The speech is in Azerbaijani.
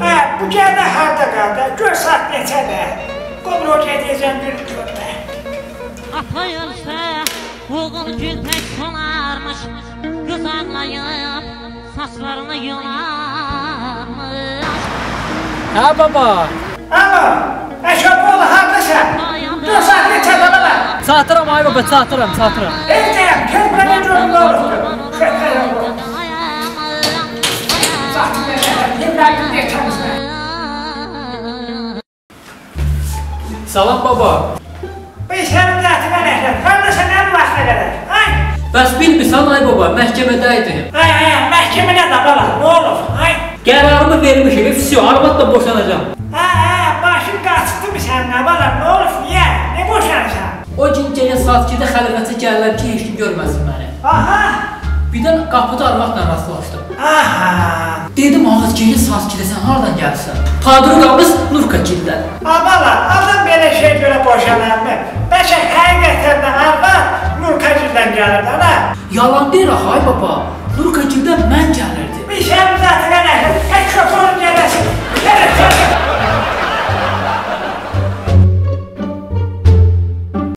Hə, bu gəldə harda qaldı? Gör saat neçədir? Qoy o gedəcəm bir görmə. Ata ölsə, oğul gül pək solarmış Qız ağlayıb, saçlarını yolarmış Hə baba. Alo, Əşrəf oğlu hardasan? Gör saat neçədir bala? Çatıram ay baba, çatıram, çatıram. Evdəyəm, gəl mənə görüm. Şəkərəm bu. Saat neçədir? Yeməyin neçədir? Salam baba. Bir sənin zətibə nəşət. Hardasan nə vaxta qədər? Ay, Bəs bilmirsən ay baba, məhkəmədəydim. ay, ay, məhkəmədə də bala, nə olub? Ay, Qərarımı vermişəm, vəsiyo, arvadla boşanacağam. hə, hə, başın qaçdı mı sənin bala? Nə olub? Niyə? Nə boşanırsan? O gün gecə saat 2-də xəlvətə gəlirlər ki, heç kim görməsin məni. Aha, Birdən qapıda arvadla rastlaşdım. aha. Dedim, ağız gecə saat 2-də sən hardan gəlirsən? Padruqamız Nurka gildən. Abala, şey görə boşanarmı? Bəlkə həqiqətən də arvad Nurkacildən gəlir də, hə? Yalan deyir axı ay baba. Nurka gildən mən gəlirdim. Bir sənin